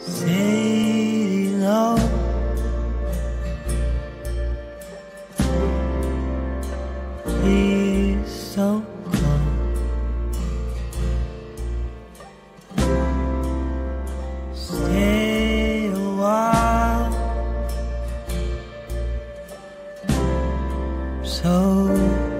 sailing on. Please don't. Stay a while. So